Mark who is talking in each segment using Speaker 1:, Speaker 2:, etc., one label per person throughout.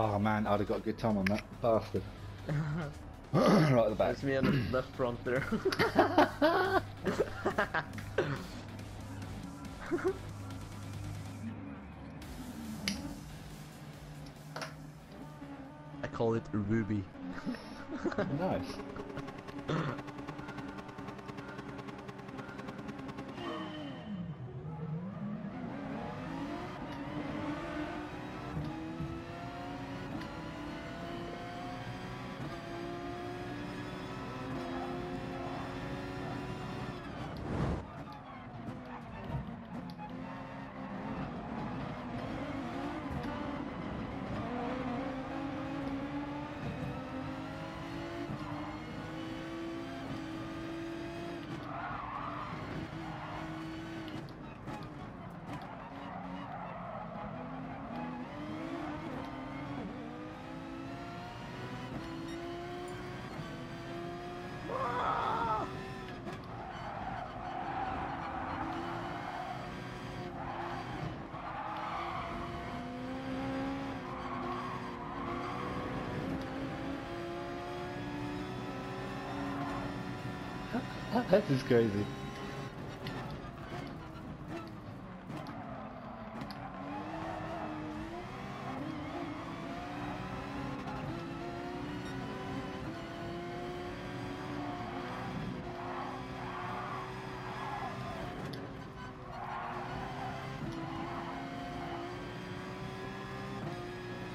Speaker 1: Oh man, I'd have got a good time on that bastard. right at the back.
Speaker 2: It's me on the left front there. I call it Ruby.
Speaker 1: Nice. that is crazy.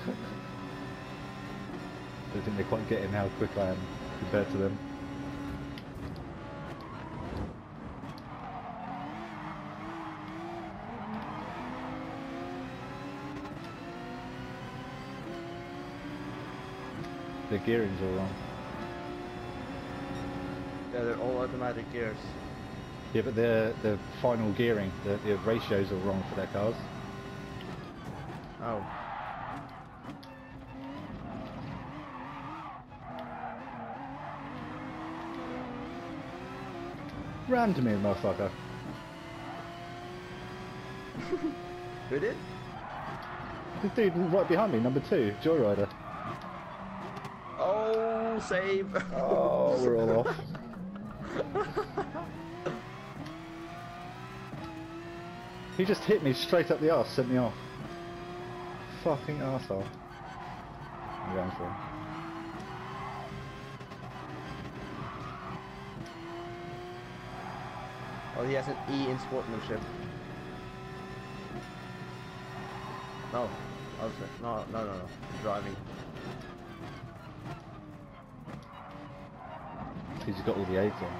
Speaker 1: I think they're quite getting how quick I am compared to them. The gearing's all wrong.
Speaker 2: Yeah, they're all automatic gears.
Speaker 1: Yeah, but the the final gearing, the, the ratios are wrong for their cars.
Speaker 2: Oh.
Speaker 1: Ran to me, motherfucker.
Speaker 2: Who did?
Speaker 1: This dude right behind me, number two, Joyrider.
Speaker 2: Oh, save!
Speaker 1: Oh, we're all off. he just hit me straight up the arse, sent me off. Fucking arsehole. I'm going for him.
Speaker 2: Oh, he has an E in sportsmanship. No. Oh, no, no, no, no. Driving.
Speaker 1: He's got all the aids on.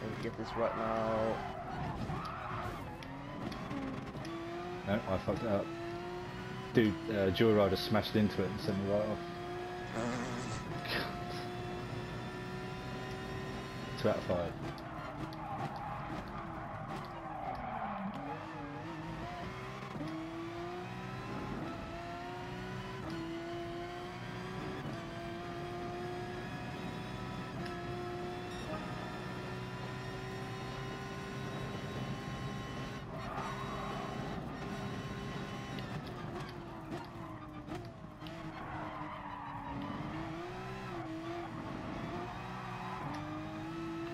Speaker 2: Let me get this right now.
Speaker 1: No, I fucked it up. Dude, uh, Joyrider smashed into it and sent me right off. Two out of five.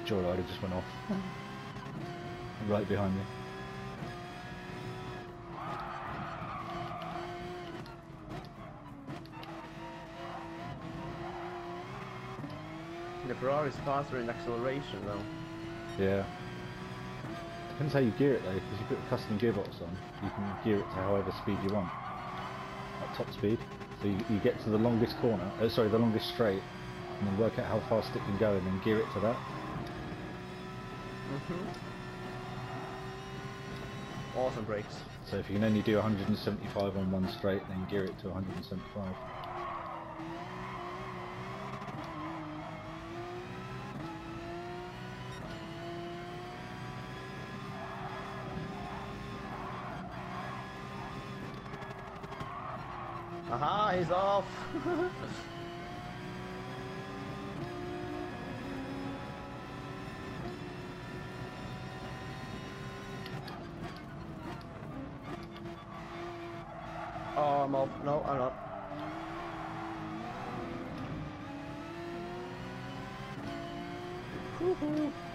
Speaker 1: Joyrider just went off. right behind me.
Speaker 2: The Ferrari's faster in acceleration though.
Speaker 1: Yeah. Depends how you gear it though, because you put a custom gearbox on, you can gear it to however speed you want. At top speed. So you, you get to the longest corner, uh, sorry, the longest straight, and then work out how fast it can go and then gear it to that.
Speaker 2: Mm-hmm. Awesome brakes.
Speaker 1: So if you can only do 175 on one straight, then gear it to 175.
Speaker 2: Aha, he's off! Oh, off. No, I'm not. Woohoo.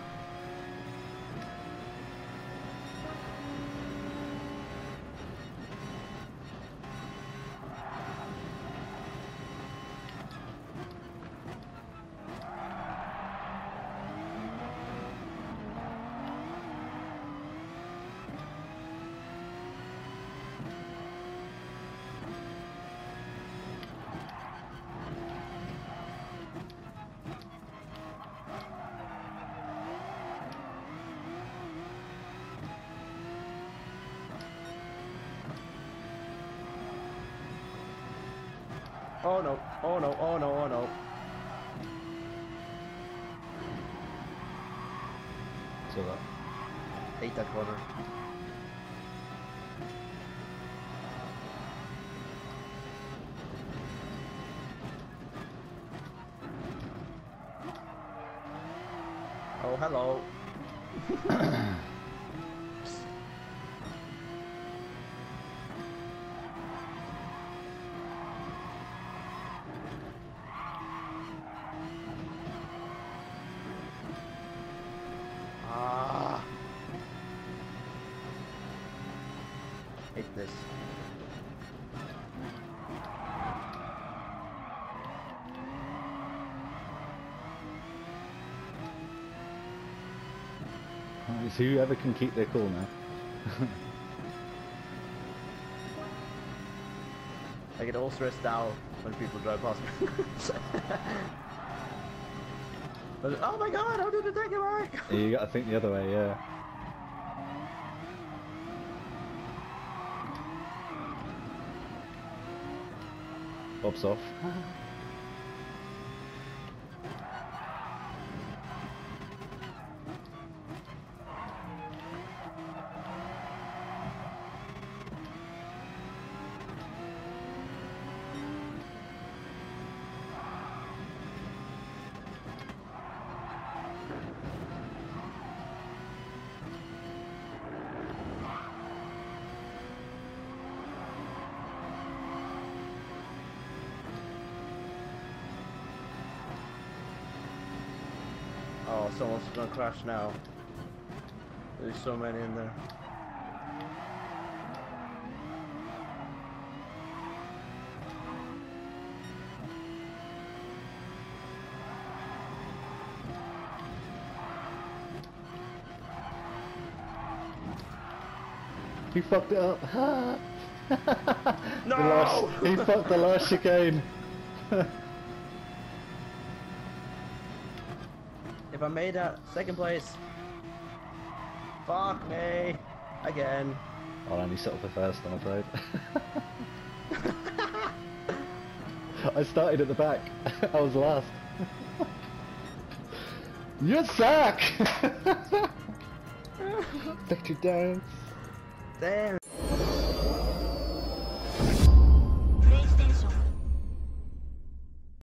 Speaker 2: Oh no, oh no, oh no, oh no.
Speaker 1: So uh, that.
Speaker 2: Hate that corner. Oh, hello. Hate this.
Speaker 1: So whoever can keep their cool now.
Speaker 2: I get all stressed out when people drive past me. but, oh my god, how did take it back?
Speaker 1: you gotta think the other way, yeah. Bob's off.
Speaker 2: Oh, someone's gonna crash now. There's so many in there.
Speaker 1: He fucked it up.
Speaker 2: No!
Speaker 1: He fucked the last chicane.
Speaker 2: If I made that second place. Fuck me. Again.
Speaker 1: Oh, I'll only settle for first, I'm afraid. I started at the back. I was last. you suck! Victory dance.
Speaker 2: Damn.